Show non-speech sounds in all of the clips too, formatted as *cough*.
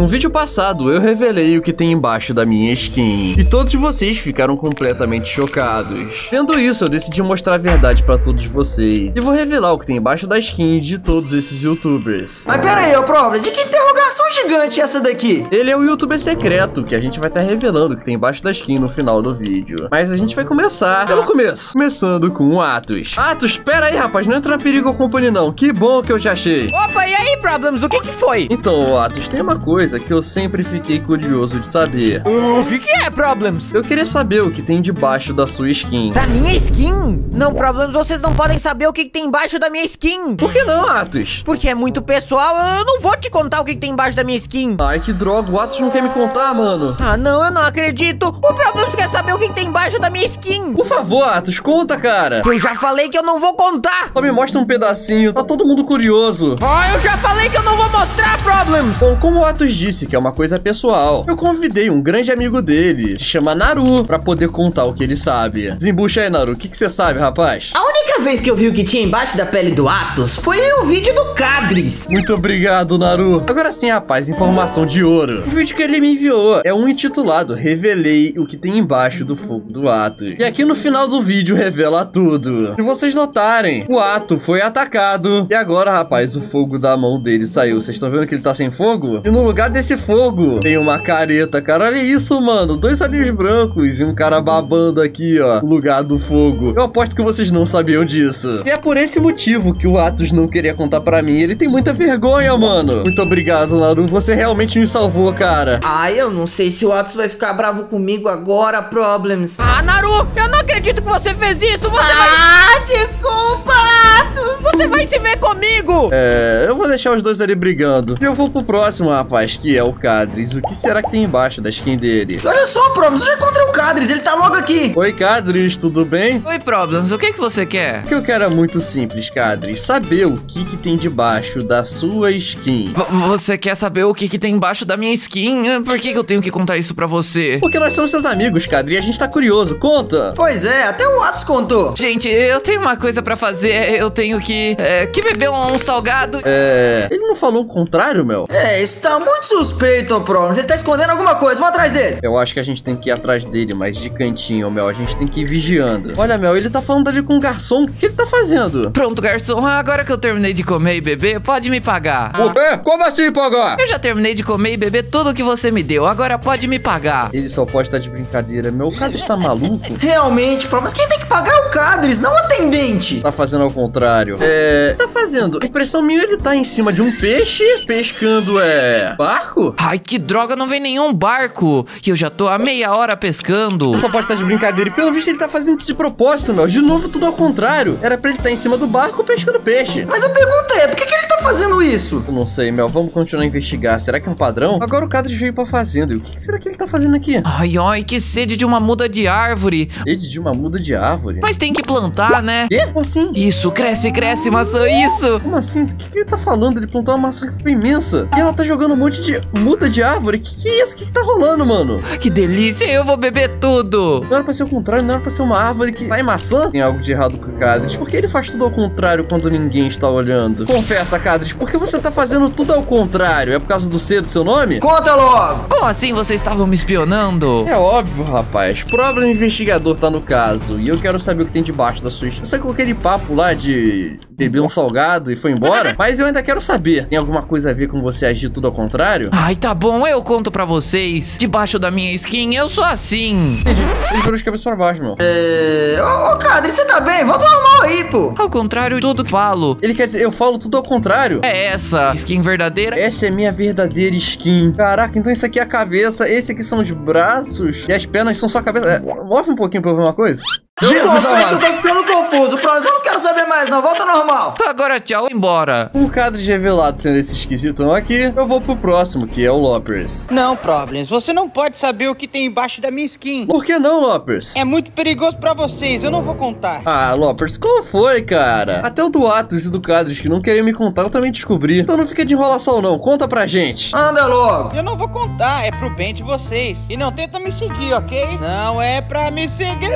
No vídeo passado, eu revelei o que tem embaixo da minha skin. E todos vocês ficaram completamente chocados. Vendo isso, eu decidi mostrar a verdade pra todos vocês. E vou revelar o que tem embaixo da skin de todos esses youtubers. Mas pera aí, ô Problems, e que interrogação gigante é essa daqui? Ele é o youtuber secreto, que a gente vai estar revelando o que tem embaixo da skin no final do vídeo. Mas a gente vai começar pelo começo. Começando com o Atos. Atos, pera aí, rapaz, não entra na Perigo Company não. Que bom que eu já achei. Opa, e aí, Problems, o que que foi? Então, Atos, tem uma coisa que eu sempre fiquei curioso de saber. O que que é, Problems? Eu queria saber o que tem debaixo da sua skin. Da minha skin? Não, Problems, vocês não podem saber o que que tem embaixo da minha skin. Por que não, Atos? Porque é muito pessoal, eu não vou te contar o que que tem embaixo da minha skin. Ai, que droga, o Atos não quer me contar, mano. Ah, não, eu não acredito. O Problems quer saber o que que tem embaixo da minha skin. Por favor, Atos, conta, cara. Eu já falei que eu não vou contar. Só me mostra um pedacinho, tá todo mundo curioso. Ah, eu já falei que eu não vou mostrar, Problems. Bom, como o Atos disse que é uma coisa pessoal, eu convidei um grande amigo dele, se chama Naru, pra poder contar o que ele sabe. Desembucha aí, Naru, o que que você sabe, rapaz? A única vez que eu vi o que tinha embaixo da pele do Atos foi o vídeo do Cadres. Muito obrigado, Naru. Agora sim, rapaz, informação de ouro. O vídeo que ele me enviou é um intitulado Revelei o que tem embaixo do fogo do Atos. E aqui no final do vídeo revela tudo. Se vocês notarem, o Ato foi atacado e agora, rapaz, o fogo da mão dele saiu. Vocês estão vendo que ele tá sem fogo? E no lugar desse fogo tem uma careta, cara. Olha isso, mano. Dois olhinhos brancos e um cara babando aqui, ó, no lugar do fogo. Eu aposto que vocês não sabiam disso. E é por esse motivo que o Atos não queria contar pra mim. Ele tem muita vergonha, mano. Muito obrigado, Naru. Você realmente me salvou, cara. Ai, eu não sei se o Atos vai ficar bravo comigo agora, Problems. Ah, Naru, eu não acredito que você fez isso. Você vai... Ah, desculpa, Atos. Você vai se ver comigo. É, eu vou deixar os dois ali brigando. E eu vou pro próximo, rapaz, que é o Cadres. O que será que tem embaixo da skin dele? Olha só, Problems, eu já encontrei o Cadres, ele tá logo aqui. Oi, Cadres, tudo bem? Oi, Problems, o que que você quer? O que eu quero é muito simples, Cadres. Saber o que, que tem debaixo da sua skin. V- você quer saber o que que tem embaixo da minha skin? Por que que eu tenho que contar isso pra você? Porque nós somos seus amigos, Cadre, e a gente tá curioso. Conta! Pois é, até o Atos contou. Gente, eu tenho uma coisa pra fazer. Eu tenho que, é, que beber um salgado. É. Ele não falou o contrário, Mel? É, isso tá muito suspeito, Problems. Ele tá escondendo alguma coisa, vamos atrás dele. Eu acho que a gente tem que ir atrás dele, mas de cantinho, Mel. A gente tem que ir vigiando. Olha, Mel, ele tá falando ali com o garçom. O que ele tá fazendo? Pronto, garçom, agora que eu terminei de comer e beber, pode me pagar. O quê? Como assim, pagar? Eu já terminei de comer e beber tudo que você me deu, agora pode me pagar. Ele só pode estar de brincadeira. Meu, o cara está maluco? Realmente, Problems, quem tem que pagar é o Cadres, não o atendente. Tá fazendo ao contrário. É. Tá fazendo. A impressão minha ele tá em cima de um peixe, pescando é. barco? Ai, que droga, não vem nenhum barco. E eu já tô há meia hora pescando. Só pode estar de brincadeira. E pelo visto ele tá fazendo isso de propósito, meu. De novo, tudo ao contrário. Era pra ele estar em cima do barco pescando peixe. Mas a pergunta é, por que, que ele tá fazendo isso? Eu não sei, Mel. Vamos continuar a investigar. Será que é um padrão? Agora o Cadres veio pra fazenda. E o que que será que ele tá fazendo aqui? Ai, ai, que sede de uma muda de árvore. Ele de uma muda de árvore. Mas tem que plantar, né? Quê? Como assim? Isso, cresce, cresce, maçã, isso. Como assim? O que, que ele tá falando? Ele plantou uma maçã que foi imensa. E ela tá jogando um monte de muda de árvore. Que que é isso? O que, que tá rolando, mano? Que delícia, eu vou beber tudo. Não era pra ser o contrário, não era pra ser uma árvore que vai maçã. Tem algo de errado com o Cadres. Por que ele faz tudo ao contrário quando ninguém está olhando? Confessa, Cadres, por que você tá fazendo tudo ao contrário? É por causa do C do seu nome? Conta logo. Como assim vocês estavam me espionando? É óbvio, rapaz. Problema investigador tá no caso. E eu quero saber o que tem debaixo da sua com aquele papo lá de beber um salgado e foi embora? *laughs* Mas eu ainda quero saber. Tem alguma coisa a ver com você agir tudo ao contrário? Ai, tá bom, eu conto pra vocês. Debaixo da minha skin, eu sou assim. Ele virou de cabeça pra baixo, meu. É... Ô, ô Cadres, você tá bem? Volta ao normal aí, pô. Ao contrário de tudo que falo. Ele quer dizer, eu falo tudo ao contrário. É essa skin verdadeira. Essa é minha verdadeira skin. Caraca, então isso aqui é a cabeça, esse aqui são os braços e as pernas são só a cabeça. É, move um pouquinho pra eu ver uma coisa. Eu confesso que eu tô ficando confuso. Problems, eu não quero saber mais, não. Volta normal. Agora tchau, embora. Cadro de revelado sendo esse esquisitão aqui, eu vou pro próximo, que é o Loppers. Não, Problems, você não pode saber o que tem embaixo da minha skin. Por que não, Loppers? É muito perigoso pra vocês, eu não vou contar. Ah, Loppers, qual foi, cara? Até o do Atos e do Cadres que não queriam me contar, eu também descobri. Então não fica de enrolação, não. Conta pra gente. Anda logo. Eu não vou contar, é pro bem de vocês. E não tenta me seguir, ok? Não é pra me seguir.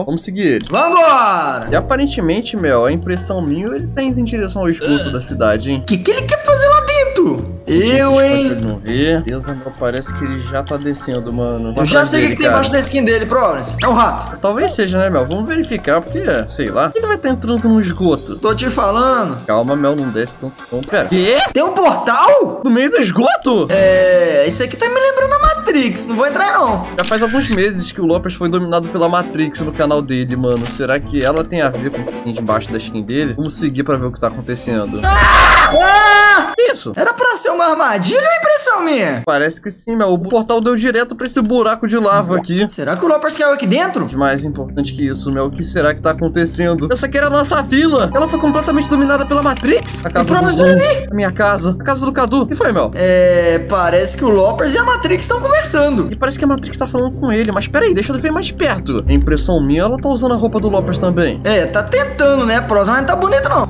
Mel, vamos seguir ele. Vambora. E aparentemente, Mel, a impressão minha, ele tá indo em direção ao esgoto da cidade, hein? O que, que ele quer fazer lá dentro? Muito? Eu, hein? não ver. Meu, parece que ele já tá descendo, mano. Eu já Atrás sei o que, tem embaixo da skin dele, Providence. É um rato. Talvez seja, né, Mel? Vamos verificar, porque, sei lá. Ele vai estar entrando no esgoto. Tô te falando. Calma, Mel, não desce tanto. Não, pera. Quê? Tem um portal? No meio do esgoto? É. Isso aqui tá me lembrando a Matrix. Não vou entrar, não. Já faz alguns meses que o Lopes foi dominado pela Matrix no canal dele, mano. Será que ela tem a ver com o que tem debaixo da skin dele? Vamos seguir pra ver o que tá acontecendo. Ah! Que Isso. Era pra ser uma armadilha ou impressão minha? Parece que sim, Mel. O portal deu direto pra esse buraco de lava aqui. Será que o Lopers caiu aqui dentro? Mais importante que isso, Mel, o que será que tá acontecendo? Essa aqui era a nossa vila! Ela foi completamente dominada pela Matrix! A casa do olha a minha casa, a casa do Cadu. O que foi, Mel? É. Parece que o Lopers e a Matrix estão conversando. E parece que a Matrix tá falando com ele, mas peraí, deixa eu ver mais perto. A impressão minha, ela tá usando a roupa do Lopers também. É, tá tentando, né, Prosa? Mas não tá bonito, não.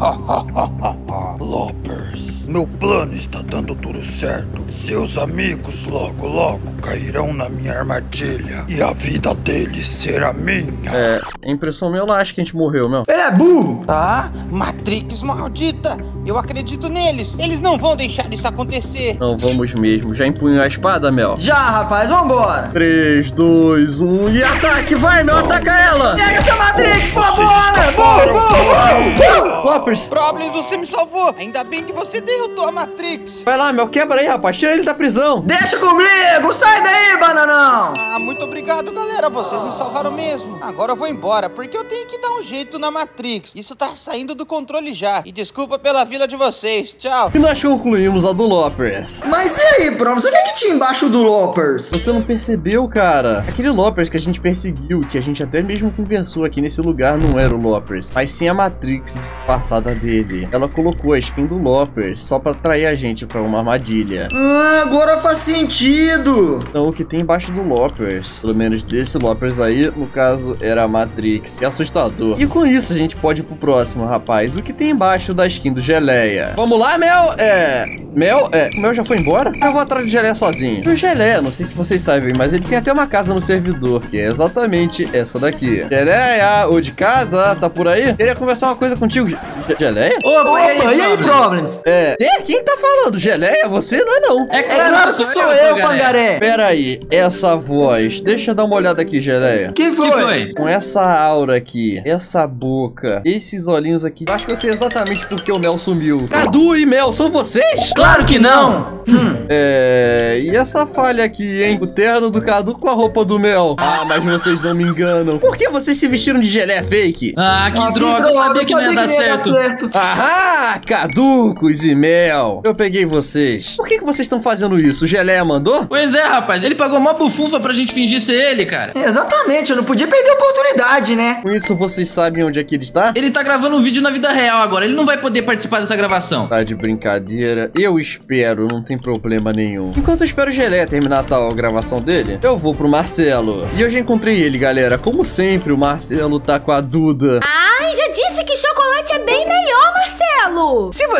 Lopers, meu plano está dando tudo certo. Seus amigos logo logo cairão na minha armadilha e a vida deles será minha. É, a impressão minha, ela acha que a gente morreu, Mel. Ele é burro. Ah, Matrix maldita! Eu acredito neles. Eles não vão deixar isso acontecer. Não vamos mesmo. Já empunhou a espada, Mel? Já, rapaz, vambora. 3, 2, 1 e ataque! Vai, Mel, ataca ela! Pega essa Matrix, pô, bora! Burro, burro, burro, burro. Lopers, Problems, você me salvou. Ainda bem que você derrotou a Matrix. vai lá, Mel, quebra aí, rapaz. Tira ele da prisão. Deixa comigo, sai daí, bananão. Ah, muito obrigado, galera. Vocês me salvaram mesmo. Agora eu vou embora, porque eu tenho que dar um jeito na Matrix. Isso tá saindo do controle já. E desculpa pela vila de vocês. Tchau. E nós concluímos a do Lopers. Mas e aí, Proms, o que é que tinha embaixo do Lopers? Você não percebeu, cara? Aquele Lopers que a gente perseguiu, que a gente até mesmo conversou aqui nesse lugar, não era o Lopers, mas sim a Matrix passada dele. Ela colocou a skin do Lopers só pra atrair a gente pra uma armadilha. Ah, agora faz sentido. Então o que tem embaixo do Lopers, pelo menos desse Lopers aí, no caso, era a Matrix. É assustador. E com isso a gente pode ir pro próximo, rapaz. O que tem embaixo da skin do Geleia? Vamos lá, Mel? É. Mel? É. O Mel já foi embora? Eu vou atrás do Geleia sozinho. O Geleia, não sei se vocês sabem, mas ele tem até uma casa no servidor, que é exatamente essa daqui. Geleia, ou de casa, tá por aí? Queria conversar uma coisa contigo, Ge- Geleia? Opa, e aí, Problems? É. É, quem tá falando? Geleia? Você não é não. É claro que sou eu, Pangaré. Pera aí, essa voz. Deixa eu dar uma olhada aqui, Geleia. Quem foi? Com essa aura aqui, essa boca, esses olhinhos aqui. Acho que eu sei exatamente porque o Mel sumiu. Cadu e Mel, são vocês? Claro que não. Hum. É. E essa falha aqui, hein? O terno do Cadu com a roupa do Mel. Ah, mas vocês não me enganam. Por que vocês se vestiram de geleia fake? Ah, que Ah, droga, eu sabia que não ia dar certo. Ahá, caducos e mel. Eu peguei vocês. Por que, que vocês estão fazendo isso? O Geleia mandou? Pois é, rapaz, ele pagou uma bufunfa pra gente fingir ser ele, cara. Exatamente, eu não podia perder a oportunidade, né? Com isso, vocês sabem onde é que ele está? Ele tá gravando um vídeo na vida real agora, ele não vai poder participar dessa gravação. Tá de brincadeira. Eu espero, não tem problema nenhum. Enquanto eu espero o Geleia terminar a tal gravação dele, eu vou pro Marcelo. E eu já encontrei ele, galera. Como sempre, o Marcelo tá com a Duda. Ai, já disse que chocolate é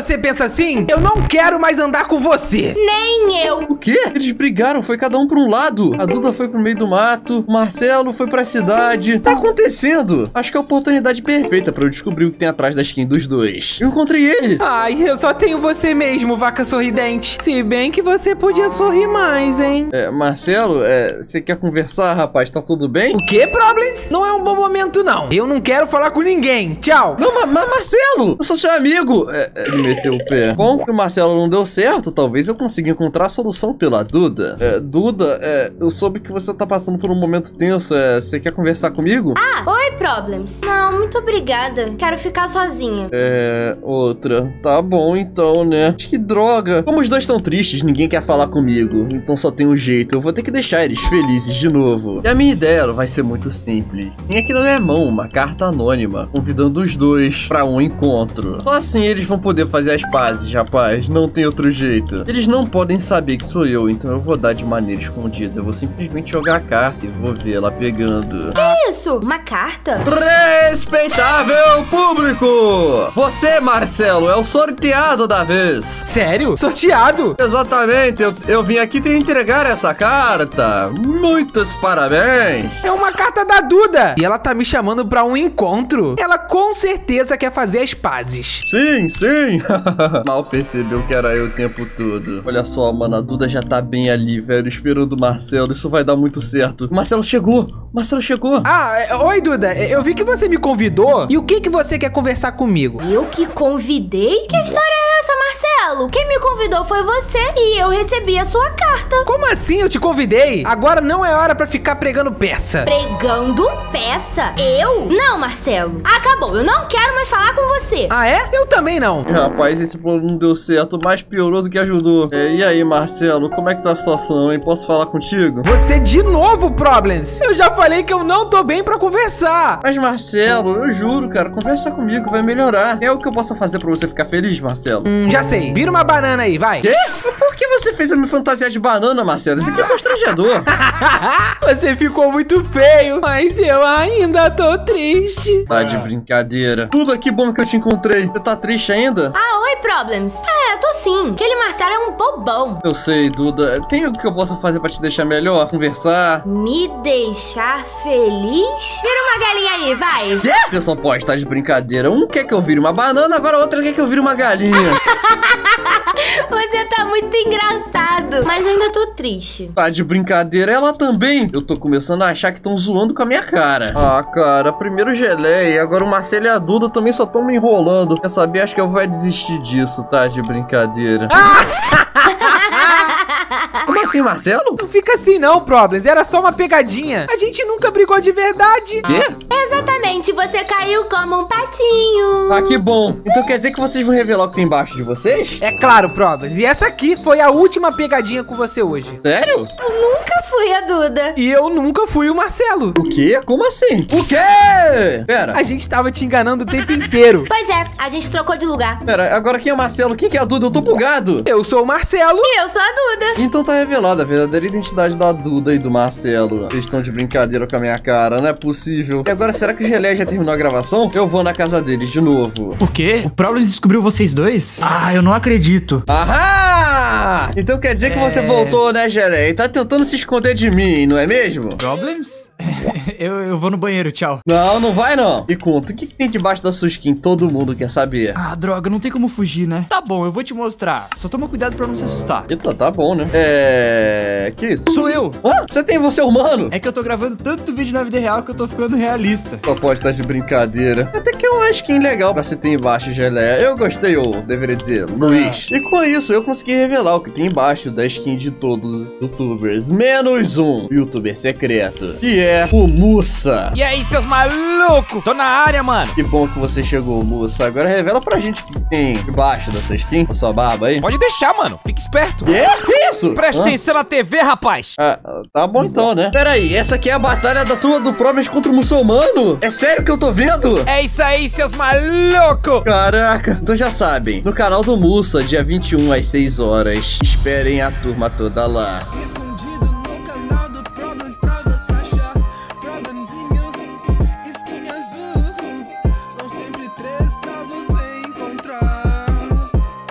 você pensa assim, eu não quero mais andar com você. Nem eu. O quê? Eles brigaram, foi cada um pra um lado. A Duda foi pro meio do mato, o Marcelo foi pra cidade. Tá acontecendo? Acho que é a oportunidade perfeita pra eu descobrir o que tem atrás da skin dos dois. Eu encontrei ele. Ai, eu só tenho você mesmo, vaca sorridente. Se bem que você podia sorrir mais, hein? É, Marcelo, é, você quer conversar, rapaz? Tá tudo bem? O que, Problems? Não é um bom momento, não. Eu não quero falar com ninguém. Tchau. Não, mas, mas Marcelo, eu sou seu amigo. É, é, meteu o pé. Bom, que o Marcelo não deu certo, talvez eu consiga encontrar a solução pela Duda. É, Duda, é, eu soube que você tá passando por um momento tenso. É, você quer conversar comigo? Ah, oi, Problems. Não, muito obrigada. Quero ficar sozinha. É, outra. Tá bom então, né? Que droga. Como os dois estão tristes, ninguém quer falar comigo. Então só tem um jeito. Eu vou ter que deixar eles felizes de novo. E a minha ideia vai ser muito simples. Tem aqui na minha mão uma carta anônima convidando os dois pra um encontro. Só assim eles vão poder fazer as pazes, rapaz. Não tem outro jeito. Eles não podem saber que sou eu, então eu vou dar de maneira escondida. Eu vou simplesmente jogar a carta e vou ver ela pegando. Isso, uma carta? Respeitável público! Você, Marcelo, é o sorteado da vez. Sério? Sorteado? Exatamente, eu, eu vim aqui te entregar essa carta. Muitos parabéns. É uma carta da Duda. E ela tá me chamando pra um encontro. Ela com certeza quer fazer as pazes. Sim, sim. *laughs* Mal percebeu que era eu o tempo todo. Olha só, mano, a Duda já tá bem ali, velho, esperando o Marcelo. Isso vai dar muito certo. O Marcelo chegou. O Marcelo chegou. Ah, é- oi, Duda. Eu vi que você me convidou. E o que, que você quer conversar comigo? Eu que convidei? Que história é essa, Marcelo? Quem me convidou foi você e eu recebi a sua carta. Como assim eu te convidei? Agora não é hora pra ficar pregando peça. Pregando peça? Eu? Não, Marcelo. Acabou, eu não quero mais falar com você. Ah, é? Eu também não. Rapaz, esse plano não deu certo, mais piorou do que ajudou. É, e aí, Marcelo, como é que tá a situação, hein? Posso falar contigo? Você de novo, Problems. Eu já falei que eu não tô bem pra conversar. Mas, Marcelo, eu juro, cara, conversa comigo, vai melhorar. É o que eu posso fazer pra você ficar feliz, Marcelo? Hum, já sei. Vira uma banana aí, vai. Quê? Por que você fez eu me fantasiar de banana, Marcelo? Isso aqui é constrangedor. *laughs* Você ficou muito feio, mas eu ainda tô triste. Tá de brincadeira. Tudo que bom que eu te encontrei. Você tá triste ainda? Ah, oi, Problems. É, tô sim. Aquele Marcelo é um bobão. Eu sei, Duda. Tem algo que eu possa fazer pra te deixar melhor? Conversar? Me deixar feliz? Vira uma galinha aí, vai. Quê? Você só pode estar de brincadeira. Um quer que eu vire uma banana, agora o outro quer que eu vire uma galinha. *laughs* Você tá muito engraçado. Mas eu ainda tô triste. Tá de brincadeira, ela também. Eu tô começando a achar que estão zoando com a minha cara. Ah, cara, primeiro geleia, agora o Marcelo e a Duda também só estão me enrolando. Quer saber? Acho que eu vou desistir disso, tá? De brincadeira. *laughs* Como assim, Marcelo? Não fica assim não, Problems. Era só uma pegadinha. A gente nunca brigou de verdade. Quê? Exatamente, você caiu como um patinho. Ah, que bom. Então quer dizer que vocês vão revelar o que tem embaixo de vocês? É claro, Problems. E essa aqui foi a última pegadinha com você hoje. Sério? Eu nunca fui a Duda. E eu nunca fui o Marcelo. O quê? Como assim? O quê? Pera, A gente tava te enganando o tempo inteiro. Pois é, a gente trocou de lugar. pera, agora quem é o Marcelo? Quem que é a Duda? Eu tô bugado. Eu sou o Marcelo. E eu sou a Duda. Então tá revelada a verdadeira identidade da Duda e do Marcelo. Eles estão de brincadeira com a minha cara, não é possível. E agora, será que o Geleia já terminou a gravação? Eu vou na casa deles de novo. O quê? O Problems descobriu vocês dois? Ah, eu não acredito. Então quer dizer que você voltou, né? E tá tentando se esconder de mim, não é mesmo? Problems? *laughs* eu, eu vou no banheiro, tchau. Não, não vai não. E conta, o que, que tem debaixo da sua skin? Todo mundo quer saber. Ah, droga, não tem como fugir, né? Tá bom, eu vou te mostrar. Só toma cuidado pra não se assustar. Eita, tá bom, né? É... Que isso? Sou eu. Hã? Você tem você humano? É que eu tô gravando tanto vídeo na vida real que eu tô ficando realista. Só pode estar de brincadeira. Até que é uma skin legal pra se ter embaixo, Geleia. Eu gostei, ou deveria dizer, Luiz. E com isso, eu consegui revelar o que tem embaixo da skin de todos os youtubers. Menos um youtuber secreto, que é o Mussa. E aí, seus malucos? Tô na área, mano. Que bom que você chegou, Mussa. Agora revela pra gente o que tem debaixo dessa skin, a sua barba aí. Pode deixar, mano. Fique esperto. Quê? Que isso? Presta Hã? atenção na TV, rapaz. Ah, tá bom então, né? Pera aí, essa aqui é a batalha da turma do Problems contra o muçulmano? É sério que eu tô vendo? É isso aí, seus malucos. Caraca, então já sabem, no canal do Mussa, dia 21 às 6 horas. Esperem a turma toda lá. Escondido